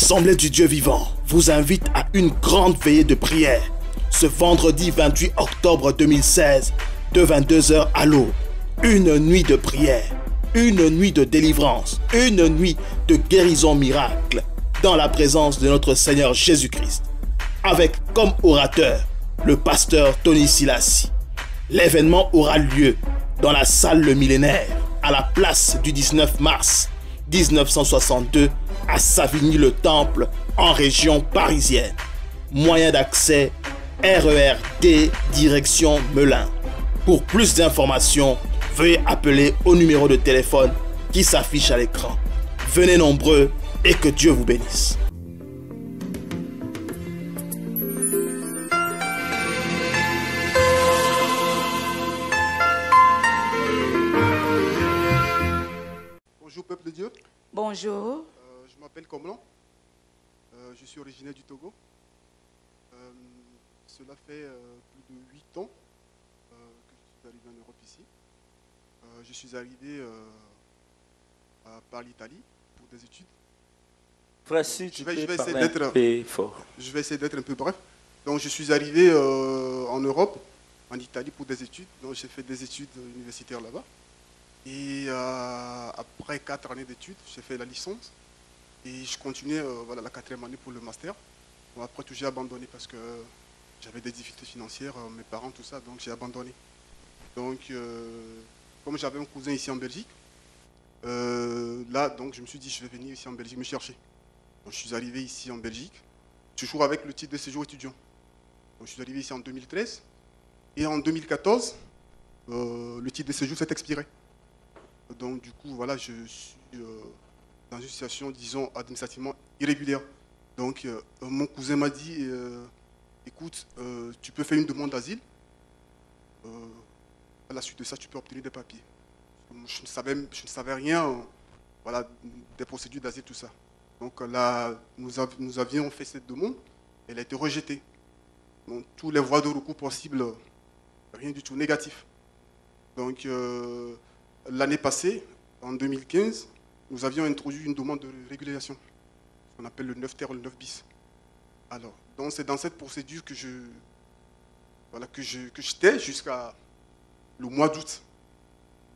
l'Assemblée du Dieu vivant vous invite à une grande veillée de prière ce vendredi 28 octobre 2016 de 22h à l'eau. Une nuit de prière, une nuit de délivrance, une nuit de guérison miracle dans la présence de notre Seigneur Jésus-Christ. Avec comme orateur le pasteur Tony Silassi. L'événement aura lieu dans la salle Le Millénaire à la place du 19 mars 1962 à Savigny-le-Temple en région parisienne. Moyen d'accès RERD direction Melun. Pour plus d'informations, veuillez appeler au numéro de téléphone qui s'affiche à l'écran. Venez nombreux et que Dieu vous bénisse. Peuple de Dieu, Bonjour, Euh, je m'appelle Comlan, Euh, je suis originaire du Togo. Euh, cela fait euh, plus de 8 ans euh, que je suis arrivé en Europe ici. Euh, je suis arrivé euh, à- par l'Italie pour des études. Frère, si tu Je vais- je vais essayer parler un d'être- peu fort. Je vais essayer d'être un peu bref. Donc je suis arrivé euh, en Europe, en Italie pour des études. Donc j'ai fait des études universitaires là-bas. Et euh, après quatre années d'études, j'ai fait la licence. Et je continuais euh, voilà, la quatrième année pour le master. Après tout, j'ai abandonné parce que j'avais des difficultés financières, euh, mes parents, tout ça, donc j'ai abandonné. Donc, comme j'avais un cousin ici en Belgique, là, donc je me suis dit, je vais venir ici en Belgique me chercher. Donc, je suis arrivé ici en Belgique, toujours avec le titre de séjour étudiant. Je suis arrivé ici en 2013. Et en 2014, euh, le titre de séjour s'est expiré. Donc, du coup, voilà, je suis euh, dans une situation, disons, administrativement irrégulière. Donc, euh, mon cousin m'a dit euh, écoute, tu peux faire une demande d'asile. À la suite de ça, tu peux obtenir des papiers. Je ne savais, je ne savais rien voilà, des procédures d'asile, tout ça. Donc là, nous, nous avions fait cette demande, elle a été rejetée. Donc, tous les voies de recours possibles, rien du tout, négatif. Donc, l'année passée, en 2015, nous avions introduit une demande de régularisation, ce qu'on appelle le 9 terre, le 9 bis. Alors, c'est dans cette procédure que je voilà, que j'étais jusqu'à le mois d'août.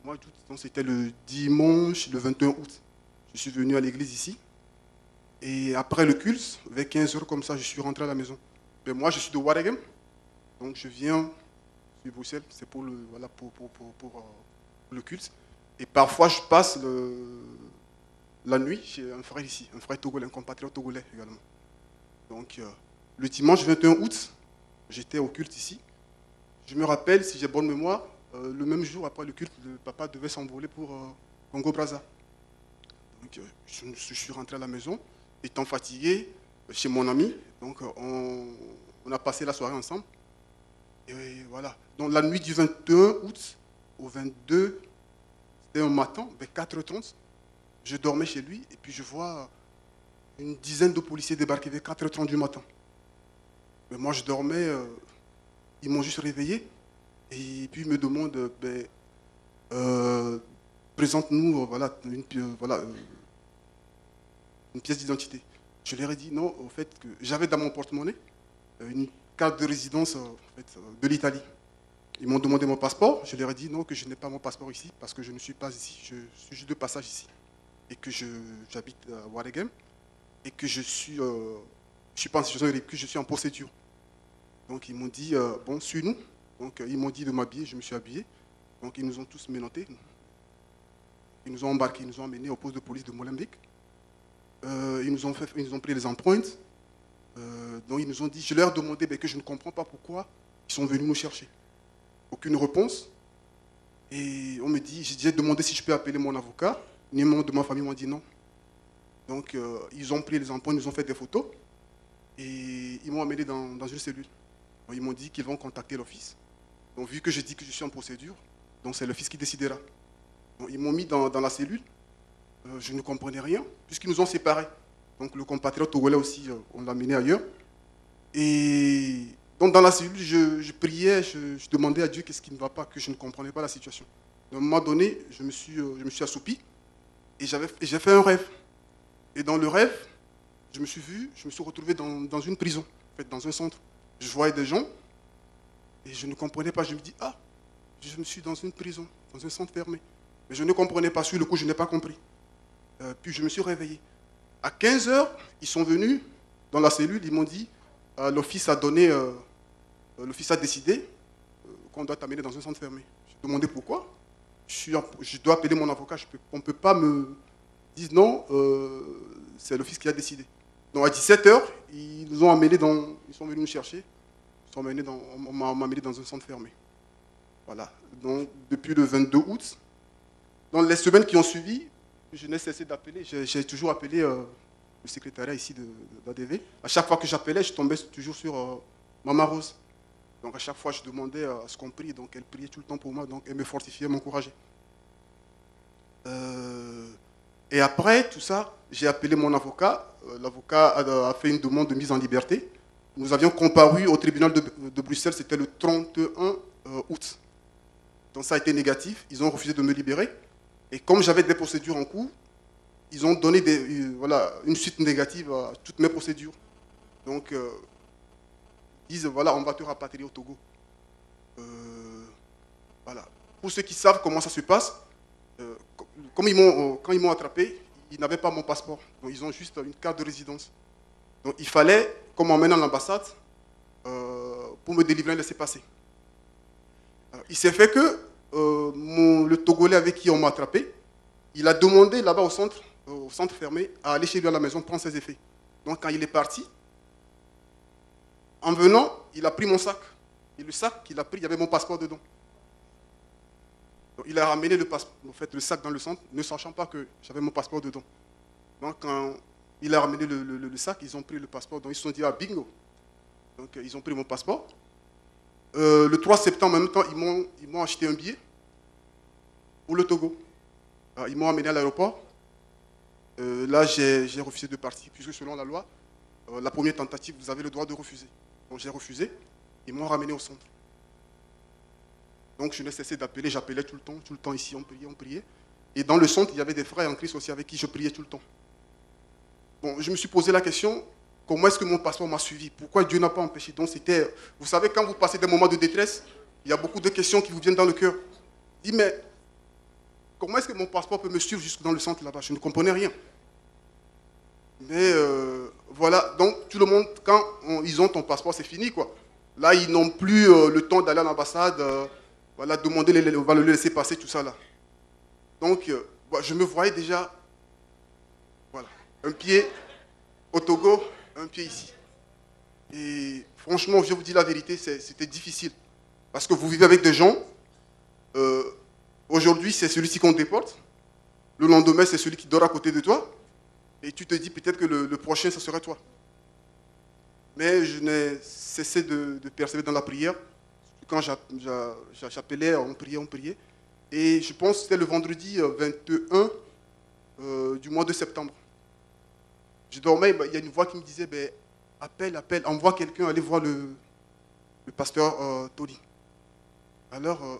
Mois d'août, donc c'était le dimanche, le 21 août. Je suis venu à l'église ici. Et après le culte, vers 15 heures comme ça, je suis rentré à la maison. Mais moi, je suis de Waregem. Donc je viens sur Bruxelles, c'est pour le, voilà, pour, pour, pour, pour, euh, le culte. Et parfois, je passe la nuit chez un frère ici, un frère togolais, un compatriote togolais également. Donc euh, le dimanche 21 août, j'étais au culte ici. Je me rappelle, si j'ai bonne mémoire, euh, le même jour après le culte, le papa devait s'envoler pour euh, Congo-Braza. Donc, je, suis rentré à la maison, étant fatigué, chez mon ami. Donc, on, on a passé la soirée ensemble. Et voilà. Donc, la nuit du 21 août au 22, c'était un matin, vers 4h30. Je dormais chez lui et puis je vois une dizaine de policiers débarquer vers 4h30 du matin. Mais moi, je dormais, euh, ils m'ont juste réveillé et puis ils me demandent euh, ben, euh, présente-nous voilà, une, pièce d'identité. Je leur ai dit non, au fait, que j'avais dans mon porte-monnaie une carte de résidence de l'Italie. Ils m'ont demandé mon passeport. Je leur ai dit non, que je n'ai pas mon passeport ici parce que je ne suis pas ici. Je suis juste de passage ici. Et que j'habite à Waregem. Et que je suis, euh, je suis pas en situation je suis en procédure. Donc ils m'ont dit, euh, bon, suis-nous. Donc euh, ils m'ont dit de m'habiller, je me suis habillé. Donc ils nous ont tous menottés. Ils nous ont embarqués, ils nous ont emmenés au poste de police de Molenbeek. Ils, nous ont fait, ils nous ont pris les empreintes. Donc ils nous ont dit, je leur ai demandé ben, que je ne comprends pas pourquoi ils sont venus nous chercher. Aucune réponse. Et on me dit, j'ai demandé si je peux appeler mon avocat. Les membres de ma famille m'ont dit non. Donc euh, ils ont pris les empreintes, ils ont fait des photos. Et ils m'ont amené dans, une cellule. Ils m'ont dit qu'ils vont contacter l'office. Donc vu que je dis que je suis en procédure, donc c'est l'office qui décidera. Ils m'ont mis dans, dans la cellule. Euh, je ne comprenais rien, puisqu'ils nous ont séparés. Donc le compatriote togolais aussi, euh, on l'a mené ailleurs. Et donc dans la cellule, je, priais, je, demandais à Dieu qu'est-ce qui ne va pas, que je ne comprenais pas la situation. À un moment donné, je me suis, euh, je me suis assoupi et j'ai fait un rêve. Et dans le rêve, je me suis vu, je me suis retrouvé dans, une prison, dans un centre. Je voyais des gens et je ne comprenais pas. Je me dis, ah, je me suis dans une prison, dans un centre fermé. Mais je ne comprenais pas. Sur le coup, je n'ai pas compris. Euh, puis je me suis réveillé. À 15 heures, ils sont venus dans la cellule, ils m'ont dit, euh, l'office a donné, l'office a décidé euh, qu'on doit t'amener dans un centre fermé. J'ai demandé pourquoi. Je, dois appeler mon avocat. On ne peut pas me dire non, euh, c'est l'office qui a décidé. Donc à 17h, ils nous ont amenés ils sont venus nous chercher. Ils sont amenés dans, on m'a amené dans un centre fermé. Voilà. Donc depuis le 22 août, dans les semaines qui ont suivi, je n'ai cessé d'appeler. J'ai toujours appelé euh, le secrétariat ici de, de- d'ADV. À chaque fois que j'appelais, je tombais toujours sur euh, Rose. Donc à chaque fois, je demandais euh, à ce qu'on prie. Donc elle priait tout le temps pour moi. Donc elle me fortifiait, m'encourageait. Euh, et après tout ça, j'ai appelé mon avocat. Euh, L'avocat a, fait une demande de mise en liberté. Nous avions comparu au tribunal de, Bruxelles, c'était le 31 euh, août. Donc ça a été négatif. Ils ont refusé de me libérer. Et comme j'avais des procédures en cours, ils ont donné voilà, une suite négative à toutes mes procédures. Donc, ils disent, voilà, on va te rapatrier au Togo. Euh, voilà. Pour ceux qui savent comment ça se passe, euh, co- comme ils euh, quand ils m'ont attrapé, ils n'avaient pas mon passeport. Donc, ils ont juste une carte de résidence. Donc, il fallait qu'on m'emmène à l'ambassade pour me délivrer un laissez-passer. Il s'est fait que le Togolais avec qui on m'a attrapé, il a demandé là-bas au centre, au centre fermé, à aller chez lui à la maison prendre ses effets. Donc quand il est parti, en venant, il a pris mon sac. Et le sac qu'il a pris, il y avait mon passeport dedans. Il a ramené le, passe- en fait, le sac dans le centre, ne sachant pas que j'avais mon passeport dedans. Donc quand il a ramené le, sac, ils ont pris le passeport. Donc ils se sont dit, ah bingo. Donc euh, ils ont pris mon passeport. Euh, le 3 septembre, en même temps, ils m'ont, acheté un billet pour le Togo. Alors, ils m'ont amené à l'aéroport. Euh, là, j'ai, refusé de partir, puisque selon la loi, la première tentative, vous avez le droit de refuser. Donc j'ai refusé. Ils m'ont ramené au centre. Donc je n'ai cessé d'appeler, j'appelais tout le temps, tout le temps ici, on priait, on priait. Et dans le centre, il y avait des frères en Christ aussi avec qui je priais tout le temps. Bon, je me suis posé la question, comment est-ce que mon passeport m'a suivi? Pourquoi Dieu n'a pas empêché? Donc c'était, vous savez, quand vous passez des moments de détresse, il y a beaucoup de questions qui vous viennent dans le cœur. Dis, mais comment est-ce que mon passeport peut me suivre jusque dans le centre là-bas? Je ne comprenais rien. Mais euh, voilà, donc tout le monde, quand on- ils ont ton passeport, c'est fini quoi. Là, ils n'ont plus euh, le temps d'aller à l'ambassade, euh, voilà, demander, on va le laisser passer, tout ça là. Donc, euh, je me voyais déjà, voilà, un pied au Togo, un pied ici. Et franchement, je vous dis la vérité, c'était difficile. Parce que vous vivez avec des gens, euh, aujourd'hui c'est celui-ci qu'on déporte, le lendemain c'est celui qui dort à côté de toi, et tu te dis peut-être que le, prochain, ça serait toi. Mais je n'ai cessé de, de persévérer dans la prière. Quand j'a- j'a- j'a- j'appelais, on priait, on priait. Et je pense que c'était le vendredi euh, 21 euh, du mois de septembre. Je dormais, bah, il y a une voix qui me disait, ben, appelle, appelle, envoie quelqu'un aller voir le, pasteur euh, Tony. Alors, euh,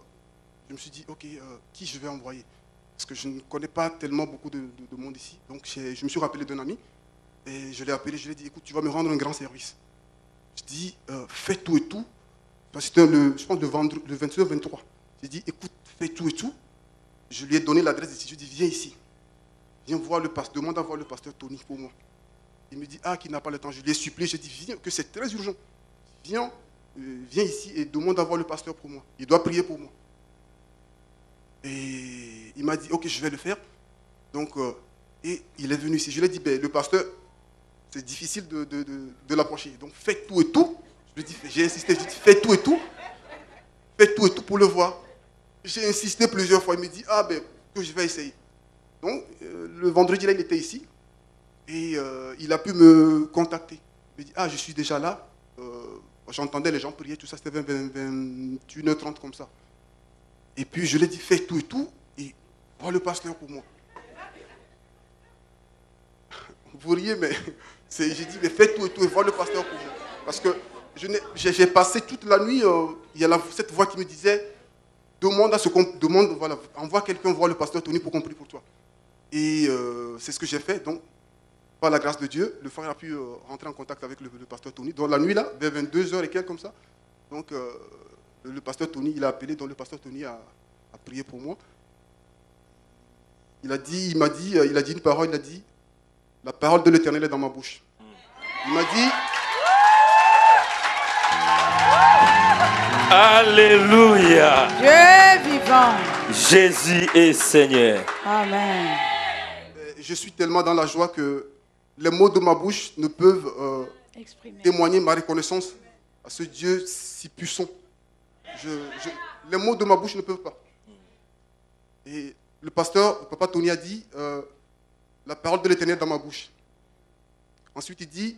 je me suis dit, ok, euh, qui je vais envoyer? Parce que je ne connais pas tellement beaucoup de, de- de monde ici. Donc, je me suis rappelé d'un ami et je l'ai appelé, je lui ai dit, écoute, tu vas me rendre un grand service. Je dis, euh, fais tout et tout. C'était, le, je pense, le, vendredi, le 22-23. J'ai dit, écoute, fais tout et tout. Je lui ai donné l'adresse ici. Je lui ai dit, viens ici. Viens voir le pasteur, demande à voir le pasteur Tony pour moi. Il me dit, ah, qu'il n'a pas le temps. Je lui ai supplié, j'ai dit, viens, que c'est très urgent. Viens, euh, viens ici et demande à voir le pasteur pour moi. Il doit prier pour moi. Et il m'a dit, ok, je vais le faire. Donc, euh, et il est venu ici. Je lui ai dit, ben, le pasteur, c'est difficile de, de- de- l'approcher. Donc, fais tout et tout. Je lui ai dit, j'ai insisté, je lui ai dit, fais tout et tout. Fais tout et tout pour le voir. J'ai insisté plusieurs fois. Il me dit, ah ben, je vais essayer. Donc, euh, le vendredi, là, il était ici. Et euh, il a pu me contacter. Il me dit, ah, je suis déjà là. J'entendais les gens prier, tout ça, c'était 20, 20, 21h30 comme ça. Et puis, je lui ai dit, fais tout et tout. Et vois le pasteur pour moi. Vous riez, mais j'ai dit, mais fais tout et tout et vois le pasteur pour moi. Parce que j'ai passé toute la nuit, euh, il y a cette voix qui me disait, demande à ce qu'on demande, envoie quelqu'un voir le pasteur Tony pour qu'on prie pour toi. Et euh, c'est ce que j'ai fait. Donc, par la grâce de Dieu, le frère a pu euh, rentrer en contact avec le, pasteur Tony. Dans la nuit, là, vers 22h et quelques comme ça. Donc, le, pasteur Tony, il a appelé, donc le pasteur Tony a, a prié pour moi. Il a dit, il m'a dit, euh, il a dit une parole, il a dit, la parole de l'Éternel est dans ma bouche. Il m'a dit, Alléluia. Dieu vivant. Jésus est Seigneur. Amen. euh, je suis tellement dans la joie que les mots de ma bouche ne peuvent euh, témoigner ma reconnaissance à ce Dieu si puissant. Je- je- les mots de ma bouche ne peuvent pas. Et le pasteur, papa Tony a dit, euh, la parole de l'éternel dans ma bouche. Ensuite, il dit,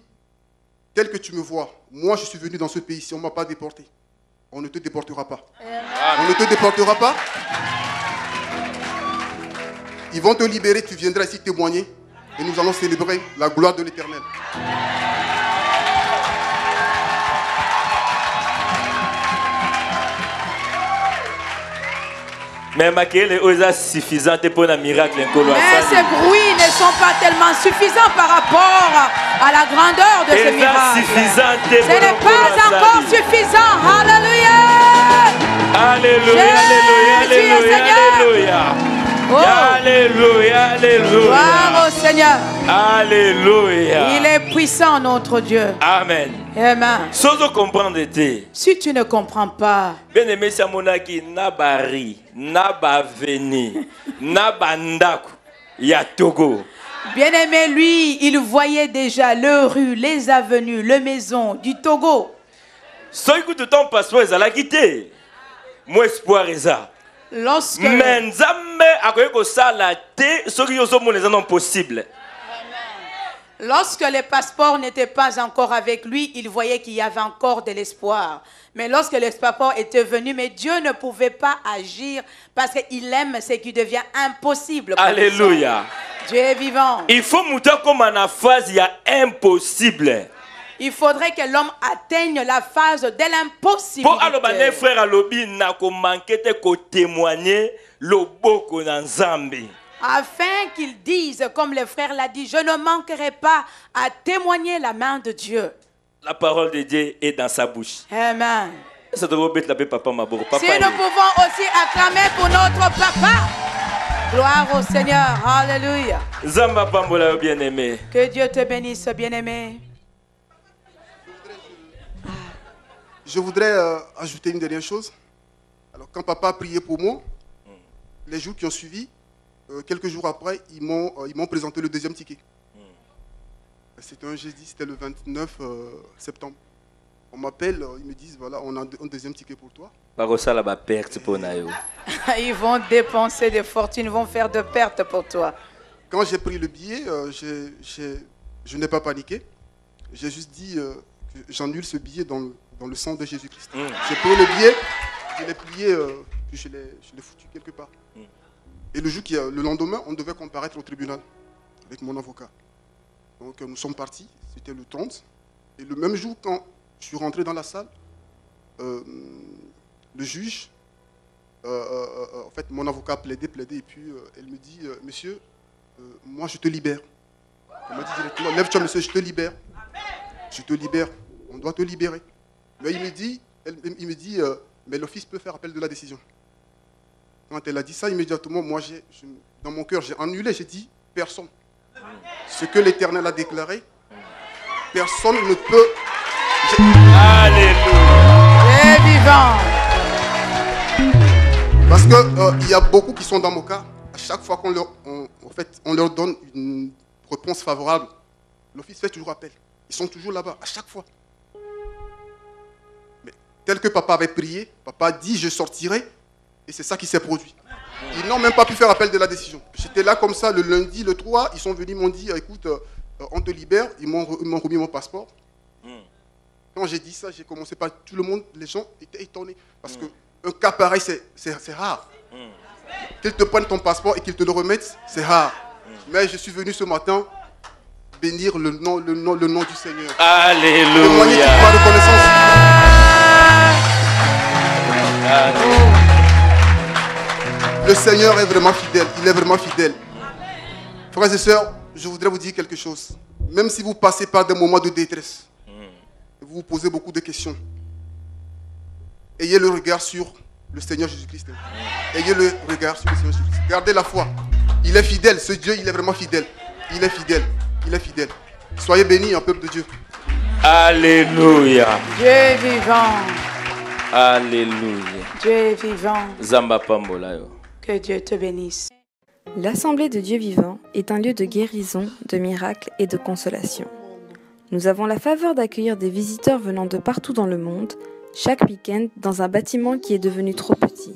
tel que tu me vois, moi je suis venu dans ce pays, si on ne m'a pas déporté, on ne te déportera pas. On ne te déportera pas. Ils vont te libérer, tu viendras ici témoigner et nous allons célébrer la gloire de l'éternel. Mais makele oyo eza suffisant te mpo na miracle Mais ces bruits ne sont pas tellement suffisants par rapport à la grandeur de ce miracle. Ce n'est pas encore suffisant. Alléluia. Alléluia, Alléluia. Alléluia. Oh. Alléluia, Alléluia. Gloire au Seigneur. Alléluia. Il est puissant, notre Dieu. Amen. Amen. Si tu ne comprends pas, bien aimé esi amonaki na bari na baveni na bandako ya togo bien-aimé, lui, il voyait déjà le rue, les avenues, le maison du Togo. soki kutu ntango passeport ezalaki te mo espoir eza Lorsque, me nzambe akoki kosala te soki yo ozomona eza non possible lorsque le passeport n'était pas encore avec lui, il voyait qu'il y avait encore de l'espoir. Mais lorsque le passeport était venu, mais Dieu ne pouvait pas agir parce qu'il aime ce qui devient impossible. les alléluia Dieu est vivant. il faut moto akóma na phase ya impossible Il faudrait que l'homme atteigne la phase de l'impossibilité. Afin qu'il dise, comme le frère l'a dit, je ne manquerai pas à témoigner la main de Dieu. la parole de dieu est dans sa bouche Amen. Si nous pouvons aussi acclamer pour notre papa. Gloire au Seigneur. Alléluia. Que Dieu te bénisse, bien-aimé. Je voudrais euh, ajouter une dernière chose. Alors, quand papa a prié pour moi, les jours qui ont suivi, euh, quelques jours après, ils m'ont euh, ils m'ont présenté le deuxième ticket. C'était un jeudi, c'était le 29 euh, septembre. On m'appelle, euh, ils me disent voilà, on a un deuxième ticket pour toi. Ils vont dépenser des fortunes, ils vont faire de pertes pour toi. Quand j'ai pris le billet, euh, je n'ai pas paniqué. J'ai juste dit euh, que j'annule ce billet dans le, dans le sang de Jésus-Christ. Mm. J'ai pris le billet, je l'ai plié, euh, puis je l'ai foutu quelque part. Et le, jour qui a- le lendemain, on devait comparaître au tribunal avec mon avocat. Donc euh, nous sommes partis, c'était le 30. Et le même jour, quand je suis rentré dans la salle, euh, le juge, euh, euh, euh, en fait, mon avocat a plaidé, plaidé, et puis euh, elle me dit, euh, monsieur, euh, moi je te libère. Elle m'a dit directement, lève-toi monsieur, je te libère. Je te libère, on doit te libérer. Mais il me dit, elle- il me dit euh, mais l'office peut faire appel de la décision. Quand elle a dit ça, immédiatement, moi, j'ai, je- dans mon cœur, j'ai annulé, j'ai dit, personne. Ce que l'Éternel a déclaré, personne ne peut... alléluia vivant. Parce qu'il y a beaucoup qui sont dans mon cas. À chaque fois qu'on leur, on- en fait, on leur donne une réponse favorable, l'office fait toujours appel. Ils sont toujours là-bas, à chaque fois. Tel que papa avait prié, papa dit je sortirai, et c'est ça qui s'est produit. Ils n'ont même pas pu faire appel de la décision. J'étais là comme ça le lundi, le 3, ils sont venus, m'ont dit écoute, euh, on te libère, ils m'ont re- ils m'ont remis mon passeport. Quand j'ai dit ça, j'ai commencé par tout le monde, les gens étaient étonnés. Parce que un cas pareil, c'est- rare. Qu'ils te prennent ton passeport et qu'ils te le remettent, c'est rare. Mais je suis venu ce matin bénir le nom, le nom, le nom du Seigneur. Alléluia Le Seigneur est vraiment fidèle. Il est vraiment fidèle. Frères et sœurs, je voudrais vous dire quelque chose. même si vous passez par des moments de détresse, vous vous posez beaucoup de questions, ayez le regard sur le Seigneur Jésus-Christ. Ayez le regard sur le Seigneur Jésus-Christ. Gardez la foi. Il est fidèle. Ce Dieu, il est vraiment fidèle. Il est fidèle. Il est fidèle. Soyez bénis, un peuple de Dieu. Alléluia. Dieu est vivant. Alléluia. Dieu est vivant. Zamba pambola. Que Dieu te bénisse. L'Assemblée de Dieu vivant est un lieu de guérison, de miracles et de consolation. Nous avons la faveur d'accueillir des visiteurs venant de partout dans le monde, chaque week-end dans un bâtiment qui est devenu trop petit.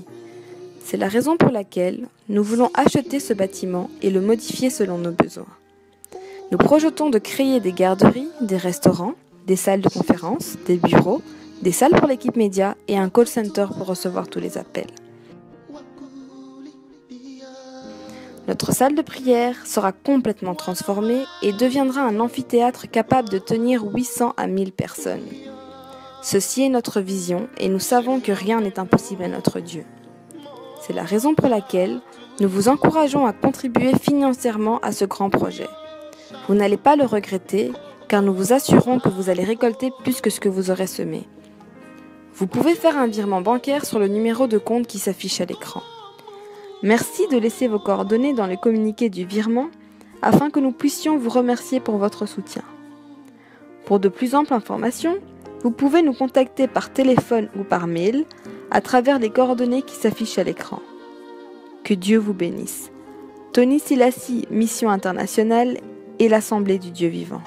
C'est la raison pour laquelle nous voulons acheter ce bâtiment et le modifier selon nos besoins. Nous projetons de créer des garderies, des restaurants, des salles de conférence, des bureaux, des salles pour l'équipe média et un call center pour recevoir tous les appels. Notre salle de prière sera complètement transformée et deviendra un amphithéâtre capable de tenir 800 à 1000 personnes. Ceci est notre vision et nous savons que rien n'est impossible à notre Dieu. C'est la raison pour laquelle nous vous encourageons à contribuer financièrement à ce grand projet. Vous n'allez pas le regretter car nous vous assurons que vous allez récolter plus que ce que vous aurez semé. Vous pouvez faire un virement bancaire sur le numéro de compte qui s'affiche à l'écran. Merci de laisser vos coordonnées dans le communiqué du virement afin que nous puissions vous remercier pour votre soutien. Pour de plus amples informations, vous pouvez nous contacter par téléphone ou par mail à travers les coordonnées qui s'affichent à l'écran. Que Dieu vous bénisse. Tony Silassi, Mission Internationale et l'Assemblée du Dieu vivant.